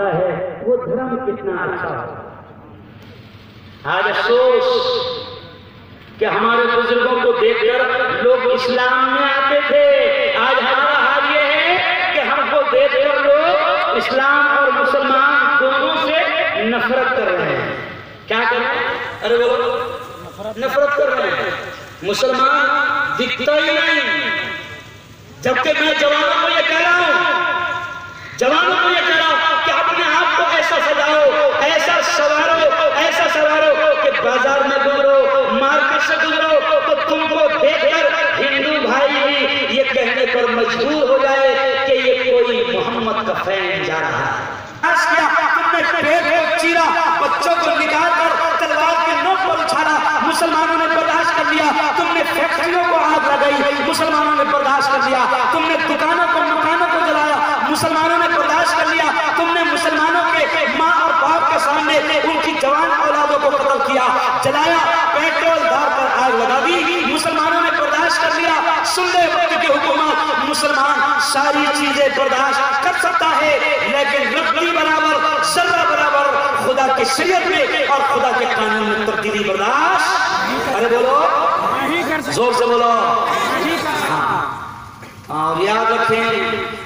ہے، وہ دھرم کتنا اچھا ہو آج افسوس کہ ہمارے بزرگوں کو دیکھ کر لوگ اسلام میں آتے تھے۔ آج ہمارا حال یہ ہے کہ ہم کو دیکھ کر لوگ اسلام اور مسلمان دونوں سے نفرت کر رہے ہیں۔ کیا کر رہے ہیں؟ ارے نفرت کر رہے ہیں۔ مسلمان دکھتا ہی نہیں۔ جبکہ میں جوانوں کو یہ کہہ رہا ہوں جوانوں کو یہ کہہ رہا ہوں کہ اپنے آپ کو ایسا سجاؤ ایسا سوارو ایسا سوارو کہ بازار میں گزرو مارکیٹ سے تو تم کو دیکھ کر ہندو بھائی بھی یہ کہنے پر مجبور ہو جائے کہ یہ کوئی محمد کا فین جا رہا ہے۔ تم نے پیٹ کو چیرا، بچوں کو نکال کر تلوار کے نوک پر اچھالا، مسلمانوں نے برداشت کر لیا، تم نے فیکٹریوں کو آگ لگائی، مسلمانوں نے برداشت کر لیا، تم نے دکانوں کو، مکانوں کو جلایا، مسلمانوں نے برداشت کر لیا، تم نے مسلمانوں کے ماں اور باپ کے سامنے ان کی جوان اولادوں کو قتل کیا، جلایا پیٹرول دار کر آگ لگا دی مسلمانوں نے برداشت کر لیا سن لے وقت کی حکومت مسلمان ساری چیزیں برداشت کر سکتا ہے، لیکن ربی برابر، ذرہ برابر خدا کی شریعت میں اور خدا کے قانون میں تبدیلی برداشت۔ ارے بولو۔ زور سے بولو۔ ہاں۔ اور یاد رکھیں،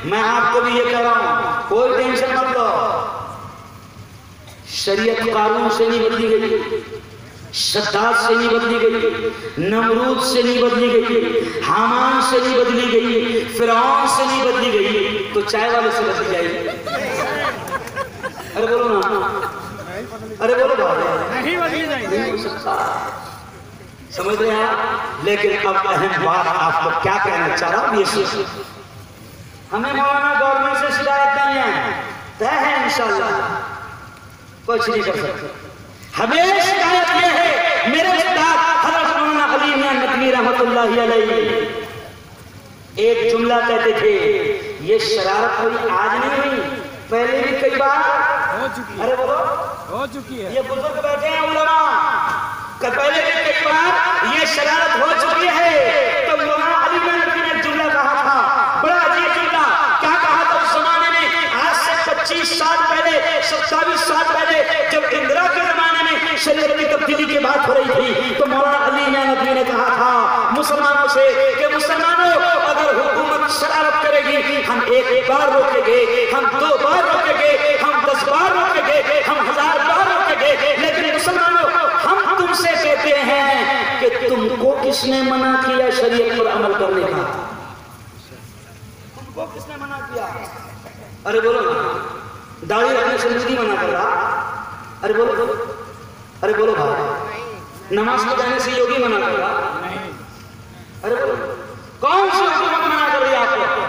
میں آپ کو بھی یہ کہہ رہا ہوں، کوئی ٹینشن مت لو۔ شریعت قانون سے نہیں بدلی گئی۔ شداد سے نہیں بدلی گئی، نمرود سے نہیں بدلی گئی، حامان سے نہیں بدلی گئی، فرعون سے نہیں بدلی گئی، تو چائے والے سے بدلی جائے گی۔ ارے بولو نا۔ ارے بولو بھائی۔ نہیں ہو سکتا سمجھ رہے ہیں لیکن اب اہم بات آپ کو کیا کہنا چاہ رہا ہوں یہ ہمیں مولانا گورنمنٹ سے شکایت نہیں ہے۔ طے ہے انشاءاللہ۔ کچھ نہیں کر سکتے۔ ہمیں شکایت یہ ہے میرے استاد حضرت مولانا علی میاں نقوی رحمت اللہ علیہ۔ ایک جملہ کہتے تھے یہ شرارت کوئی آج نہیں ہوئی۔ پہلے بھی کئی بار۔ ہو چکی ہے۔ ارے بولو ہو چکی ہے۔ یہ بزرگ بیٹھے ہیں علماء۔ کہ پہلے بھی کئی بار یہ شرارت ہو چکی ہے۔ تو مولانا علی نبی نے جملہ کہا تھا۔ بڑا عجیب جملہ۔ کیا کہا تھا اس زمانے میں؟ آج سے پچیس سال پہلے ستاویس سال پہلے جب اندرا کے زمانے میں شریعت کی تبدیلی کی بات ہو رہی تھی، تو مولانا علی میں نبی نے کہا تھا، مسلمانوں سے کہ مسلمانوں، اگر حکومت شرارت کرے گی، ہم ایک بار روکیں گے، ہم دو بار روکیں گے، ہم دس بار روکیں گے، ہم ہزار بار روکیں گے، لیکن مسلمانوں، ہم تم سے کہتے ہیں کہ تم کو کس نے منع کیا شریعت پر عمل کرنے کا؟ تم کو کس نے منع کیا؟ ارے بولو، داڑھی رکھنے سے نہیں منع کر رہا۔ ارے بولو بولو۔ ارے بولو بھائی۔ نماز کو جانے سے یوگی منع کر رہا ارے بولو۔ کون سی حکومت منع کر رہی ہے آپ کو؟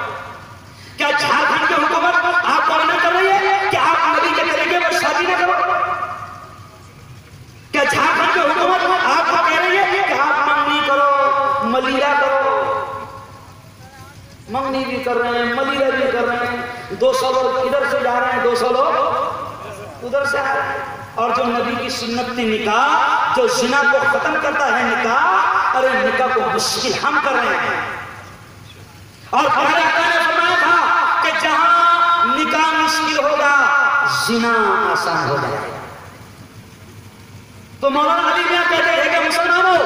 کیا جھارکھنڈ کی حکومت آپ کو منع کر رہی ہے کہ آپ نبی کے طریقے پر شادی نہ کرو؟ کیا جھارکھنڈ کی حکومت آپ کو کہہ رہی ہے کہ آپ منگنی کرو، ملیرا کرو؟ منگنی بھی کر رہے ہیں، ملیرا بھی کر رہے ہیں۔ دو سو لوگ ادھر سے جا رہے ہیں، دو سو لوگ ادھر سے آ رہے ہیں اور جو نبی کی سنت تھی نکاح، جو زنا کو ختم کرتا ہے نکاح، ارے نکاح کو مشکل ہم کر رہے ہیں۔ اور ہمارے آقا نے فرمایا تھا کہ جہاں نکاح مشکل ہوگا، زنا آسان ہو جائے گا۔ تو مولانا علی میاں کہتے ہیں کہ مسلمانوں،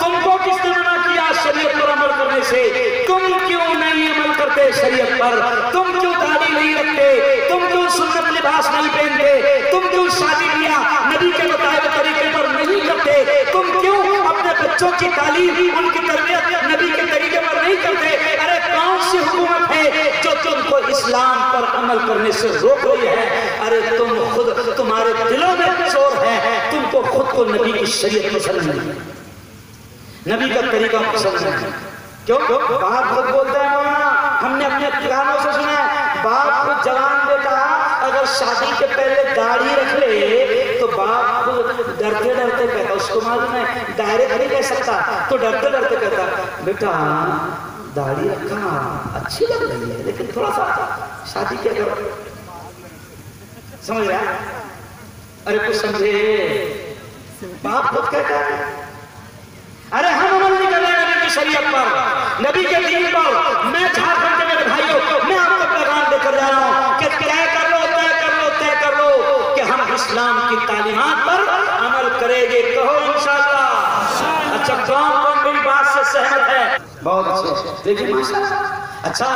تم کو کس نے منع کیا شریعت پر عمل کرنے سے؟ تم کیوں نہیں عمل کرتے شریعت پر؟ تم کیوں داڑھی نہیں رکھتے؟ تم کیوں سنت لباس نہیں پہنتے؟ تم کیوں شادی کیا نبی کے بتائے طریقے پر نہیں کرتے؟ تم کیوں اپنے بچوں کی تعلیم ان کی تربیت نبی کے طریقے پر نہیں کرتے؟ ارے کون سی حکومت ہے جو تم کو اسلام پر عمل کرنے سے روک رہی ہے؟ ارے تم خود تمہارے دلوں میں چور ہے تم کو خود کو نبی کی شریعت پسند نہیں۔ نبی کا طریقہ پسند نہیں۔ کیوں؟ باپ خود بولتے ہیں۔ مولانا ہم نے اپنے کانوں سے سنا ہے، باپ کو جوان بیٹا اگر شادی کے پہلے داڑھی رکھ لے، تو باپ کو ڈرتے ڈرتے کہتا، اس کو معلوم ہے، ڈائریکٹ نہیں کہہ سکتا، تو ڈرتے ڈرتے کہتا، بیٹا، داڑھی رکھنا اچھی لگ رہی ہے، لیکن تھوڑا سا شادی کیا کرو سمجھ رہا ہے ارے کچھ سمجھے؟ باپ خود کہتا ہے۔ ارے ہم عمل نہیں کر رہے نبی کی شریعت پر نبی کے دین پر میں جھارکھنڈ کے میرے بھائیوں میں آپ کو پیغام دے کر جا رہا ہوں کہ طے کر لو طے کر لو طے کر اسلام کی تعلیمات پر عمل کرے گے۔ کہو انشاءاللہ۔ اچھا کون کون میری بات سے سہمت ہے؟ بہت اچھا۔ دیکھیے ماشاءاللہ۔ اچھا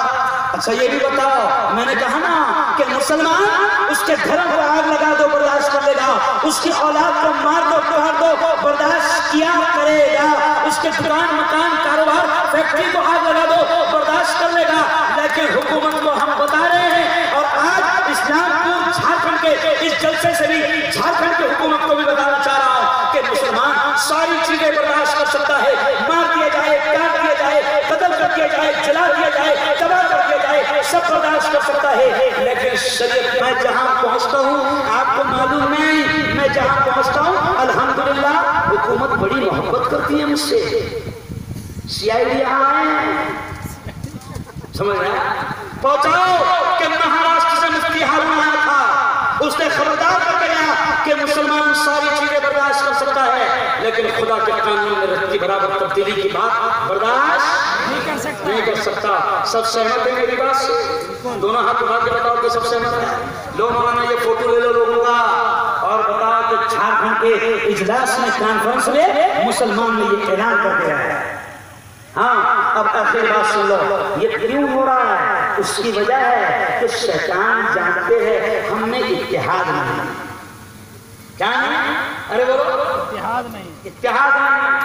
اچھا یہ بھی بتاؤ۔ میں نے کہا نا کہ مسلمان اس کے گھر کو آگ لگا دو برداشت کر لے گا۔ اس کی اولاد کو مار دو پہر دو۔ برداشت کیا کرے گا؟ اس کے دکان، مکان، کاروبار، فیکٹری کو آگ لگا دو، برداشت کر لے گا۔ لیکن حکومت کو ہم بتا رہے ہیں اور آج اسلام پور جھارکھنڈ کے اس جلسے سے بھی جھارکھنڈ کی حکومت کو بھی بتانا چاہ رہا ہوں کہ مسلمان ساری چیزیں برداشت کر سکتا ہے۔ مار دیا جائے، کاٹ دیا جائے، قتل کر دیا جائے، جلا دیا جائے، تباہ کر دیا جائے، سب برداشت کر سکتا ہے۔ لیکن شریعت میں جہاں پہنچتا ہوں، آپ کو معلوم نہیں، میں جہاں پہنچتا ہوں محبت سے سی آئی ڈی یہاں آئے۔ ہیں سمجھ رہے ہیں پہنچاؤ کہ مہاراشٹر سے مفتی ہارون آیا تھا۔ اس نے خبردار کر گیا کہ مسلمان ساری چیزیں برداشت کر سکتا ہے، لیکن خدا کے قانون میں رکھتی برابر تبدیلی کی بات برداشت نہیں کر سکتا۔ سب سہمت ہیں میری بات سے؟ دونوں ہاتھ اٹھا کے بتاؤ کہ سب سہمت ہیں؟ لو مولانا یہ فوٹو لے لو لوگوں کا اور بتاؤ کہ جھارکھنڈ کے اجلاس میں کانفرنس میں مسلمان نے یہ اعلان کر دیا ہے۔ ہاں اب آخر بات سن لو، یہ کیوں ہو رہا ہے؟ اس کی وجہ ہے کہ شیطان جانتے ہیں ہم نے اتحاد نہیں۔ کیا نہیں ارے بولو، اتحاد نہیں۔ اتحاد نہیں۔